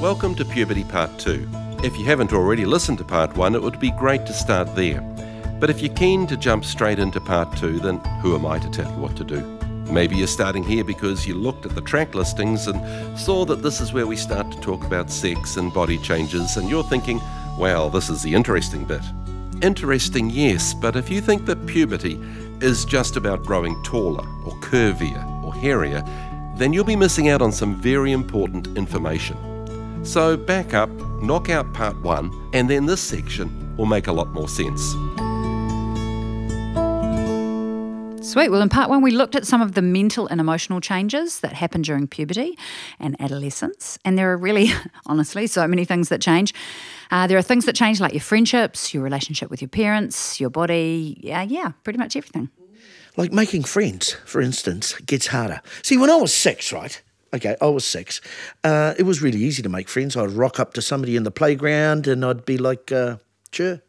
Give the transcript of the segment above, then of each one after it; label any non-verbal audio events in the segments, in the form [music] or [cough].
Welcome to Puberty Part 2. If you haven't already listened to Part 1, it would be great to start there. But if you're keen to jump straight into Part 2, then who am I to tell you what to do? Maybe you're starting here because you looked at the track listings and saw that this is where we start to talk about sex and body changes, and you're thinking, well, this is the interesting bit. Interesting, yes, but if you think that puberty is just about growing taller or curvier or hairier, then you'll be missing out on some very important information. So back up, knock out part one, and then this section will make a lot more sense. Sweet. Well, in part one, we looked at some of the mental and emotional changes that happen during puberty and adolescence. And there are really, [laughs] honestly, so many things that change. Uh, there are things that change, like your friendships, your relationship with your parents, your body. Yeah, yeah, pretty much everything. Like making friends, for instance, gets harder. See, when I was six, right? Okay, I was six. Uh, it was really easy to make friends. I'd rock up to somebody in the playground and I'd be like, uh, sure,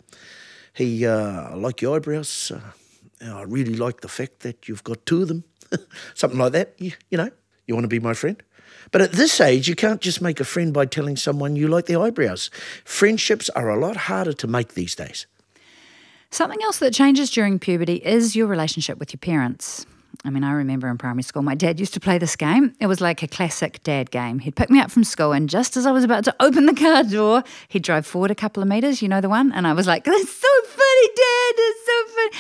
he, uh, I like your eyebrows. I really like the fact that you've got two of them. [laughs] Something like that. You, you know, you want to be my friend? But at this age, you can't just make a friend by telling someone you like their eyebrows. Friendships are a lot harder to make these days. Something else that changes during puberty is your relationship with your parents. I mean, I remember in primary school, my dad used to play this game. It was like a classic dad game. He'd pick me up from school, and just as I was about to open the car door, he'd drive forward a couple of meters. You know the one? And I was like, "That's so funny, Dad! That's so funny."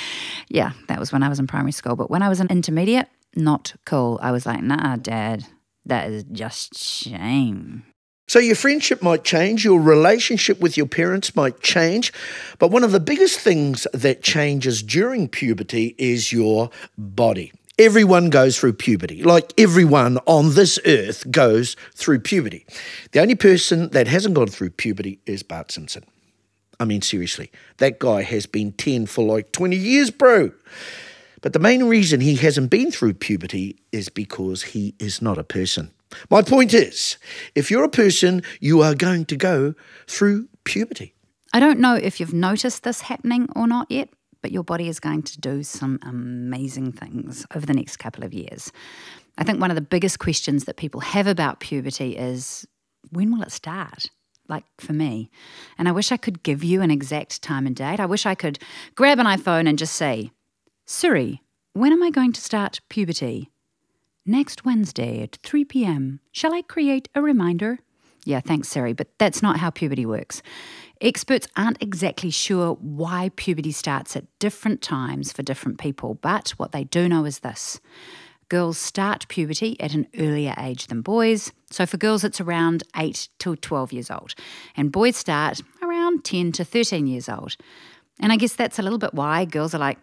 Yeah, that was when I was in primary school. But when I was in intermediate, not cool. I was like, "Nah, Dad, that is just shame." So your friendship might change, your relationship with your parents might change, but one of the biggest things that changes during puberty is your body. Everyone goes through puberty, like everyone on this earth goes through puberty. The only person that hasn't gone through puberty is Bart Simpson. I mean, seriously, that guy has been 10 for like 20 years, bro. But the main reason he hasn't been through puberty is because he is not a person. My point is, if you're a person, you are going to go through puberty. I don't know if you've noticed this happening or not yet, but your body is going to do some amazing things over the next couple of years. I think one of the biggest questions that people have about puberty is when will it start? Like for me. And I wish I could give you an exact time and date. I wish I could grab an iPhone and just say, Siri, when am I going to start puberty? Next Wednesday at 3 p.m. Shall I create a reminder? Yeah, thanks, Siri, but that's not how puberty works. Experts aren't exactly sure why puberty starts at different times for different people, but what they do know is this. Girls start puberty at an earlier age than boys. So for girls, it's around 8 to 12 years old. And boys start around 10 to 13 years old. And I guess that's a little bit why girls are like,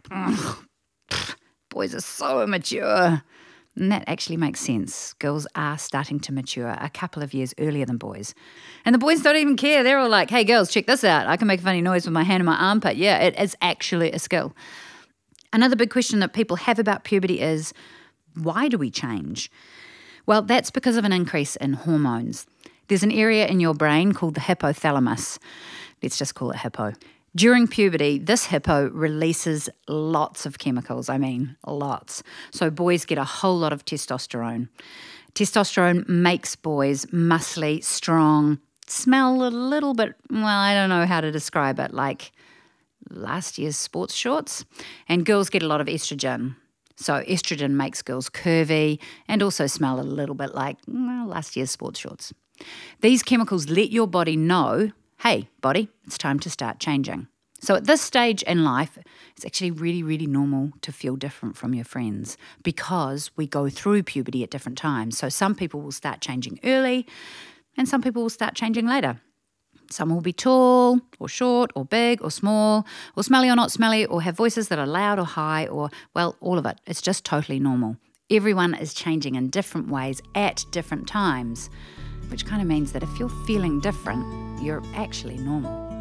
boys are so immature. And that actually makes sense. Girls are starting to mature a couple of years earlier than boys. And the boys don't even care. They're all like, hey, girls, check this out. I can make a funny noise with my hand in my armpit. Yeah, it is actually a skill. Another big question that people have about puberty is why do we change? Well, that's because of an increase in hormones. There's an area in your brain called the hypothalamus. Let's just call it hippo. During puberty, this hippo releases lots of chemicals. I mean, lots. So boys get a whole lot of testosterone. Testosterone makes boys muscly, strong, smell a little bit, well, I don't know how to describe it, like last year's sports shorts. And girls get a lot of estrogen. So estrogen makes girls curvy and also smell a little bit like well, last year's sports shorts. These chemicals let your body know hey, body, it's time to start changing. So at this stage in life, it's actually really, really normal to feel different from your friends because we go through puberty at different times. So some people will start changing early and some people will start changing later. Some will be tall or short or big or small or smelly or not smelly or have voices that are loud or high or, well, all of it. It's just totally normal. Everyone is changing in different ways at different times which kind of means that if you're feeling different, you're actually normal.